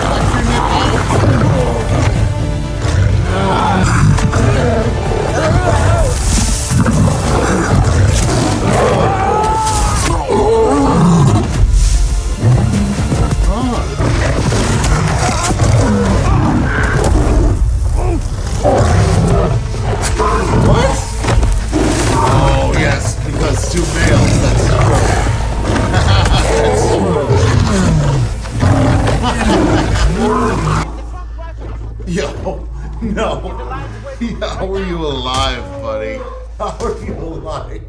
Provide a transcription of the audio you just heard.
Oh, two males, that's cool. Yo, no. How are you alive, buddy? How are you alive?